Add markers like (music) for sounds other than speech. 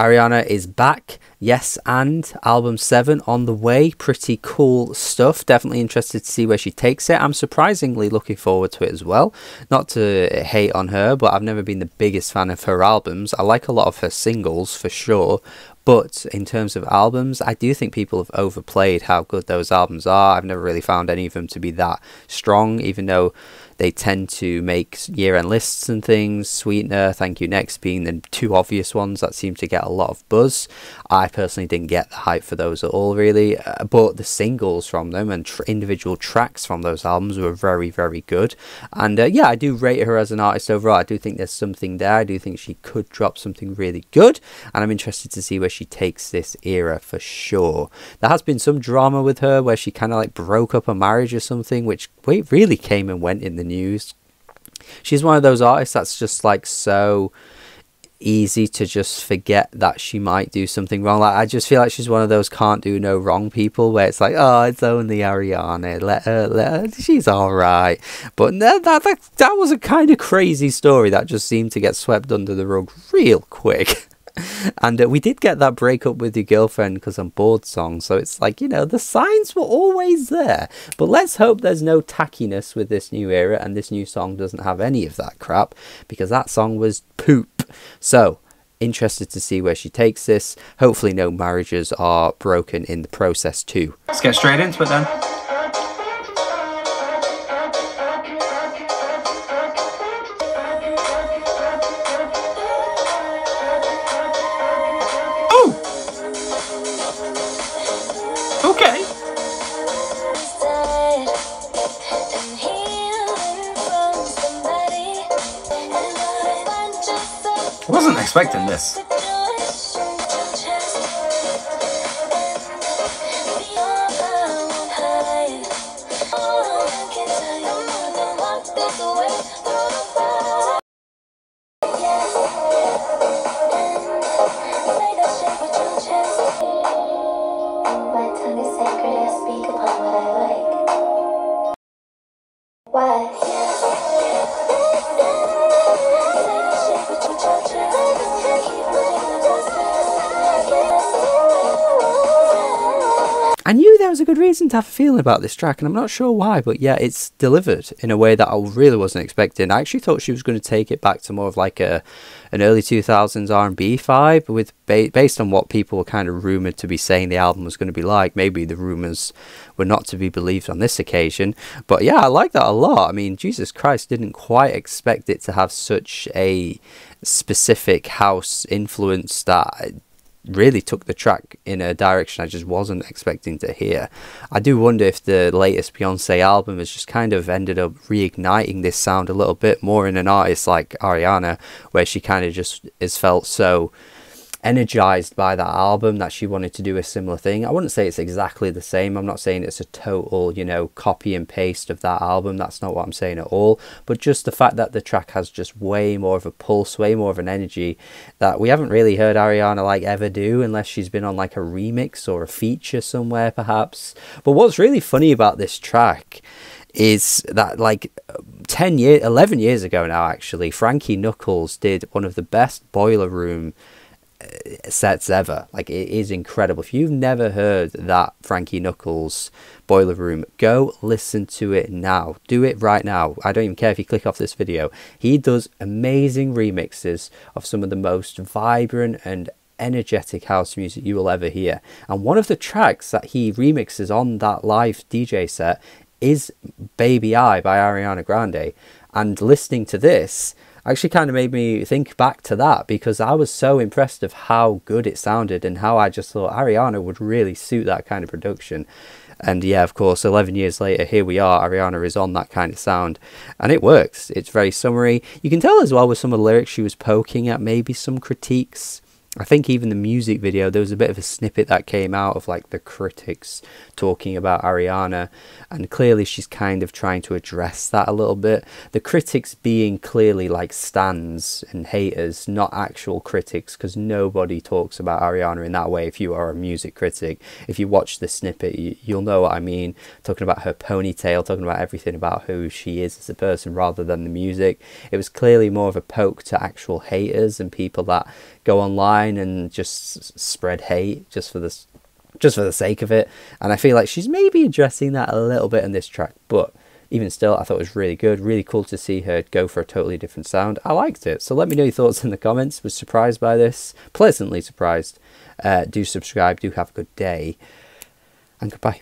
Ariana is back. Yes, and album 7 on the way. Pretty cool stuff. Definitely interested to see where she takes it. I'm surprisingly looking forward to it as well. Not to hate on her, but I've never been the biggest fan of her albums. I like a lot of her singles for sure, but in terms of albums, I do think people have overplayed how good those albums are. I've never really found any of them to be that strong, even though they tend to make year end lists and things. Sweetener, Thank You Next being the two obvious ones that seem to get a lot of buzz. I personally didn't get the hype for those at all, really, uh, but the singles from them and tr- individual tracks from those albums were very, very good. And uh, yeah, I do rate her as an artist overall. I do think there's something there. I do think she could drop something really good, and I'm interested to see where she takes this era for sure. There has been some drama with her where she kind of like broke up a marriage or something, which really came and went in the news. She's one of those artists that's just like so easy to just forget that she might do something wrong. Like I just feel like she's one of those can't do no wrong people where it's like, oh, it's only Ariana, let her, let her, she's all right. But that that that, that was a kind of crazy story that just seemed to get swept under the rug real quick. (laughs) and uh, we did get that breakup with your girlfriend because I'm bored song. So it's like, you know, the signs were always there. But let's hope there's no tackiness with this new era and this new song doesn't have any of that crap because that song was poop. So, interested to see where she takes this. Hopefully, no marriages are broken in the process, too. Let's get straight into it then. Wasn't expecting this. Was a good reason to have a feeling about this track, and I'm not sure why, but yeah, it's delivered in a way that I really wasn't expecting. I actually thought she was going to take it back to more of like a an early 2000s R&B vibe, with ba- based on what people were kind of rumored to be saying the album was going to be like. Maybe the rumors were not to be believed on this occasion, but yeah, I like that a lot. I mean, Jesus Christ, didn't quite expect it to have such a specific house influence that really took the track in a direction I just wasn't expecting to hear. I do wonder if the latest Beyonce album has just kind of ended up reigniting this sound a little bit more in an artist like Ariana, where she kind of just is felt so energized by that album that she wanted to do a similar thing. I wouldn't say it's exactly the same. I'm not saying it's a total, you know, copy and paste of that album. That's not what I'm saying at all. But just the fact that the track has just way more of a pulse, way more of an energy that we haven't really heard Ariana like ever do unless she's been on like a remix or a feature somewhere perhaps. But what's really funny about this track is that like 10 years 11 years ago now actually Frankie Knuckles did one of the best boiler room sets ever. Like it is incredible. If you've never heard that Frankie Knuckles Boiler Room, go listen to it now. Do it right now. I don't even care if you click off this video. He does amazing remixes of some of the most vibrant and energetic house music you will ever hear. And one of the tracks that he remixes on that live DJ set is Baby I by Ariana Grande. And listening to this, actually kind of made me think back to that because I was so impressed of how good it sounded and how I just thought Ariana would really suit that kind of production. And yeah, of course, 11 years later, here we are. Ariana is on that kind of sound, and it works. It's very summery. You can tell as well with some of the lyrics she was poking at maybe some critiques I think even the music video, there was a bit of a snippet that came out of like the critics talking about Ariana, and clearly she's kind of trying to address that a little bit. The critics being clearly like stands and haters, not actual critics, because nobody talks about Ariana in that way. If you are a music critic, if you watch the snippet, you, you'll know what I mean. Talking about her ponytail, talking about everything about who she is as a person rather than the music. It was clearly more of a poke to actual haters and people that go online and just spread hate just for this just for the sake of it. And I feel like she's maybe addressing that a little bit in this track, but even still, I thought it was really good. Really cool to see her go for a totally different sound. I liked it. So let me know your thoughts in the comments. Was surprised by this, pleasantly surprised. Uh, do subscribe. Do have a good day, and goodbye.